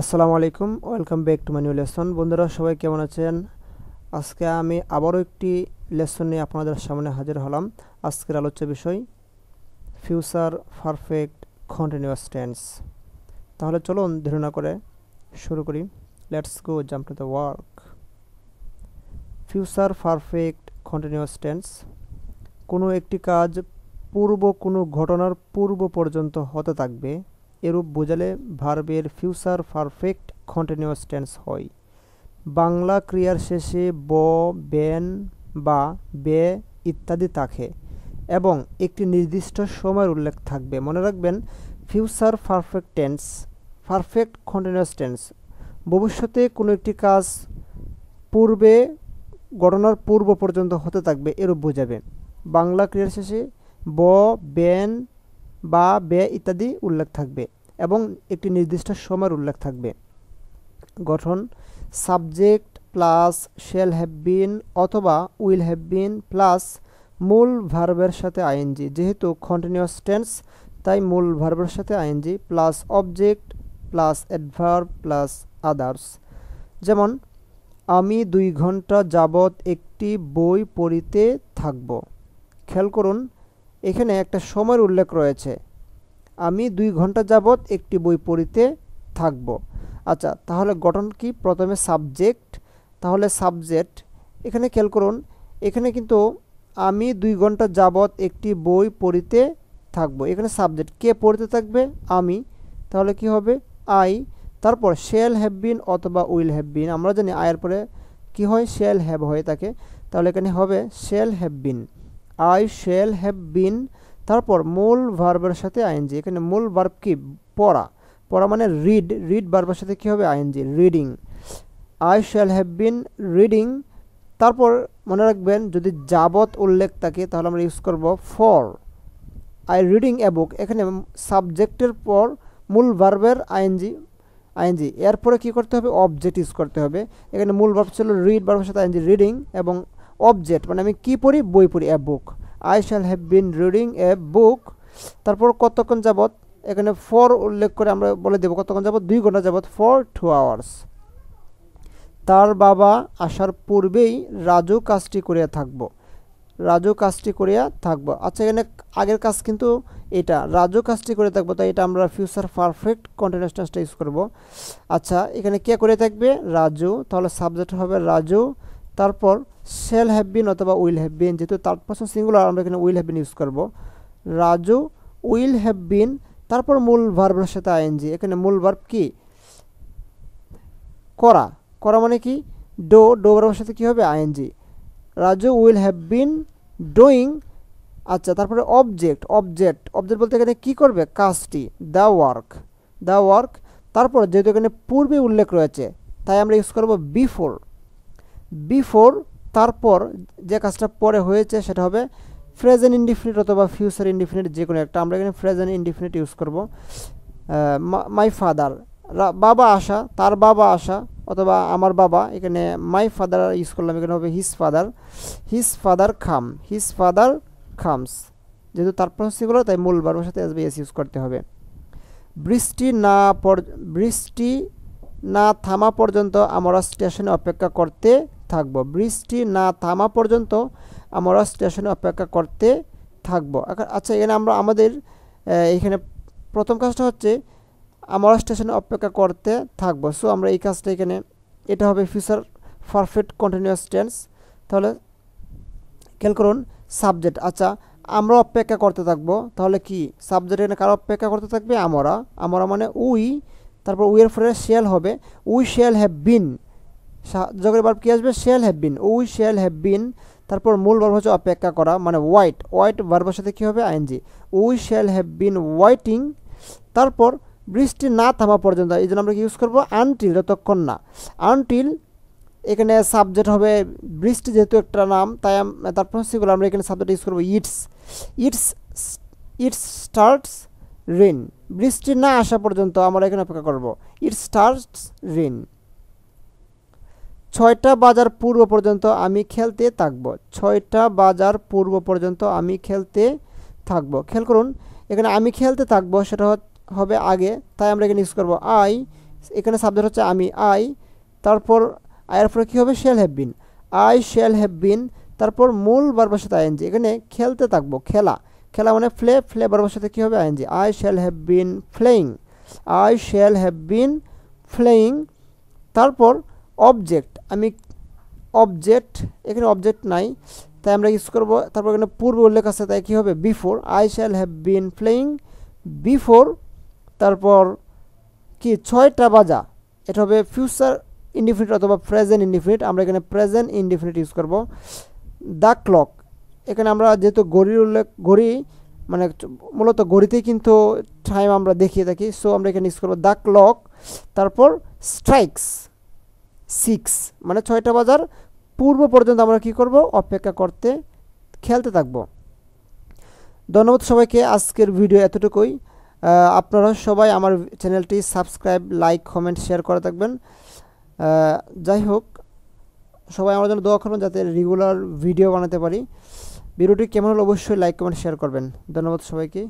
আসসালামু আলাইকুম, welcome back to my lesson. বন্ধুরা, সবাই কেমন আছেন? আজকে আমি আবারও একটি লেসন নিয়ে আপনাদের সামনে হাজির হলাম। আজকের আলোচ্য বিষয়, ফিউচার পারফেক্ট কন্টিনিউয়াস টেন্স। তাহলে চলুন ধীরে না করে শুরু করি। Let's go jump to the work future perfect continuous tense, কোনো একটি কাজ পূর্ব, কোনো ঘটনার পূর্ব পর্যন্ত হতে থাকবে। এরূপ বোঝালে ভার্বের ফিউচার পারফেক্ট কন্টিনিউয়াস টেন্স হয়। বাংলা ক্রিয়ার শেষে ব, বেন বা বে ইত্যাদি থাকে এবং একটি নির্দিষ্ট সময়ের উল্লেখ থাকবে। মনে রাখবেন, future perfect tense, perfect continuous tense, ভবিষ্যতে কোনো একটি কাজ পূর্বে, ঘটনার পূর্ব পর্যন্ত হতে থাকবে, এরূপ বোঝাবে। বাংলা ক্রিয়ার শেষে ব, বেন বা বে ইত্যাদি উল্লেখ থাকবে এবং একটি নির্দিষ্ট সময়ের উল্লেখ থাকবে। গঠন, subject plus shall have been অথবা উইল হ্যাভ বিন প্লাস মূল ভার্বের সাথে আইএনজি যেহেতু কন্টিনিউয়াস টেন্স তাই মূল ভার্বের সাথে I N G plus object plus adverb plus others যেমন, আমি দুই ঘণ্টা যাবৎ একটি বই পড়িতে থাকব। খেয়াল করুন এখানে একটা সময়ের উল্লেখ রয়েছে। আমি দুই ঘণ্টা যাবৎ একটি বই পড়িতে থাকব। আচ্ছা তাহলে গঠন কি? প্রথমে সাবজেক্ট, তাহলে সাবজেক্ট। এখানে খেয়াল করুন, এখানে কিন্তু আমি দুই ঘণ্টা যাবৎ একটি বই পড়িতে থাকব। এখানে সাবজেক্ট, কে পড়তে থাকবে? আমি। তাহলে কি হবে? আই। তারপর শেল হ্যাভ বিন অথবা উইল হ্যাভ বিন আমরা জানি আয়ের পরে কি হয়? শেল হ্যাভ হয়ে থাকে তাহলে এখানে হবে shall have been I shall have been তারপর মূল ভার্বের সাথে আইএনজি এখানে মূল ভার্ব কি? পড়া। পড়া মানে রিড রিড ভার্বের সাথে কী হবে? I N G reading I shall have been reading তারপর মনে রাখবেন যদি যাবত উল্লেখ থাকে তাহলে আমরা ইউজ করব for I reading a book এখানে সাবজেক্টের পর মূল ভার্বের আইএনজি আইএনজি এরপরে কী করতে হবে? অবজেক্ট ইউজ করতে হবে। এখানে মূল ভার্ব ছিল রিড ভার্বের সাথে আইএনজি রিডিং এবং অবজেক্ট মানে আমি কী পড়ি? বই পড়ি a book I shall have been reading a book তারপর কতক্ষণ যাবৎ? এখানে ফর উল্লেখ করে আমরা বলে দেবো, কতক্ষণ যাবৎ? দুই ঘণ্টা যাবৎ ফর টু আওয়ার্স তার বাবা আসার পূর্বেই রাজু কাজটি করিয়া থাকব। রাজু কাজটি করিয়া থাকব। আচ্ছা এখানে আগের কাজ কিন্তু এটা। রাজু কাজটি করে থাকব, তাই এটা আমরা ফিউচার পারফেক্ট কন্টিনিউয়াস টেন্সটা ইউজ করব। আচ্ছা এখানে কে করে থাকবে? রাজু। তাহলে সাবজেক্ট হবে রাজু। তারপর সেল হ্যাভ বিন অথবা উইল হ্যাভ বিন যেহেতু থার্ড পার্সন সিঙ্গুলার আমরা এখানে উইল হ্যাভ বিন ইউজ করব। রাজু উইল হ্যাভ বিন তারপর মূল ভার্বের সাথে আইএনজি এখানে মূল ভার্ব কি? করা। করা মানে কি? ডো ডো ভার্বের সাথে কি হবে? I N G Raju will have been doing আচ্ছা তারপরে অবজেক্ট অবজেক্ট অবজেক্ট বলতে এখানে কী করবে? কাজটি দ্য ওয়ার্ক দ্য ওয়ার্ক তারপর যেহেতু এখানে পূর্বে উল্লেখ রয়েছে, তাই আমরা ইউজ করব বিফোর বিফোর তারপর যে কাজটা পরে হয়েছে সেটা হবে ফ্রেজেন্ট ইনডিফিনিট অথবা ফিউচার ইনডিফিনিট যে কোনো একটা। আমরা এখানে ফ্রেজেন্ট ইনডিফিনিট ইউজ করব। মাই ফাদার বাবা আসা তার বাবা আসা অথবা আমার বাবা, এখানে মাই ফাদার ইউজ করলাম, এখানে হবে his father his father come his father comes যেহেতু তার প্রসেসগুলো তাই মূল বারবার সাথে এস এস ইউজ করতে হবে। বৃষ্টি না পর, বৃষ্টি না থামা পর্যন্ত আমরা স্টেশনে অপেক্ষা করতে থাকব। বৃষ্টি না থামা পর্যন্ত আমরা স্টেশনে অপেক্ষা করতে থাকব। আচ্ছা এখানে আমরা আমাদের এখানে প্রথম কাজটা হচ্ছে আমরা স্টেশনে অপেক্ষা করতে থাকব। সো আমরা এই কাজটা এখানে, এটা হবে ফিউচার পারফেক্ট কন্টিনিউয়াস টেন্স তাহলে খেয়াল করুন সাবজেক্ট আচ্ছা আমরা অপেক্ষা করতে থাকব, তাহলে কি? সাবজেক্ট এখানে কারও অপেক্ষা করতে থাকবে? আমরা। আমরা মানে উই তারপর উইয়ের ফলে শেল হবে। উই শেল হ্যাভ বিন যোগের বার্ব কী আসবে? Shall have been we shall have been তারপর মূল বার্ব হচ্ছে অপেক্ষা করা মানে ওয়াইট ওয়াইট বার্বের সাথে কী হবে? I N G we shall have been waiting তারপর বৃষ্টি না থামা পর্যন্ত, এই জন্য আমরা কি ইউজ করব? আনটিল যতক্ষণ না। আনটিল এখানে সাবজেক্ট হবে বৃষ্টি যেহেতু একটা নাম, তাই তারপর সেগুলো আমরা এখানে সাবজেক্ট ইউজ করব it's it's it's starts rain বৃষ্টি না আসা পর্যন্ত আমরা এখানে অপেক্ষা করব। ইট স্টার্টস রেন ছয়টা বাজার পূর্ব পর্যন্ত আমি খেলতে থাকব। ছয়টা বাজার পূর্ব পর্যন্ত আমি খেলতে থাকব। খেল করুন, এখানে আমি খেলতে থাকব সেটা হবে আগে, তাই আমরা এখানে ইউজ করব আই এখানে সাবজেক্ট হচ্ছে আমি আই তারপর আয়ের পরে কী হবে? Shall have been I shall have been তারপর মূল বারবার সাথে আইএনজি এখানে খেলতে থাকব, খেলা। খেলা মানে ফ্লে ফ্লে বারবার সাথে কী হবে? ING I shall have been flying I shall have been flying তারপর অবজেক্ট আমি অবজেক্ট এখানে অবজেক্ট নাই, তাই আমরা ইউজ করব। তারপর এখানে পূর্ব উল্লেখ আছে, তাই কী হবে? Before I shall have been playing before তারপর কি? ছয়টা বাজা। এটা হবে ফিউচার ইন্ডিফিনিট অথবা প্রেজেন্ট ইন্ডিফিনিট আমরা এখানে প্রেজেন্ট ইন্ডিফিনিট ইউজ করব। দ্য ক্লক এখানে আমরা যেহেতু ঘড়ির উল্লেখ, ঘড়ি মানে মূলত ঘড়িতেই কিন্তু টাইম আমরা দেখিয়ে থাকি সো আমরা এখানে ইউজ করব দ্য ক্লক তারপর স্ট্রাইকস সিক্স মানে ছয়টা বাজার পূর্ব পর্যন্ত আমরা কি করব? অপেক্ষা করতে, খেলতে থাকব। ধন্যবাদ সবাইকে আজকের ভিডিও এতটুকুই। আপনারা সবাই আমার চ্যানেলটি সাবস্ক্রাইব, লাইক, কমেন্ট, শেয়ার করে থাকবেন। যাই হোক, সবাই আমার জন্য দোয়া করবেন যাতে রেগুলার ভিডিও বানাতে পারি। ভিডিওটি কেমন হলে অবশ্যই লাইক, কমেন্ট, শেয়ার করবেন। ধন্যবাদ সবাইকে।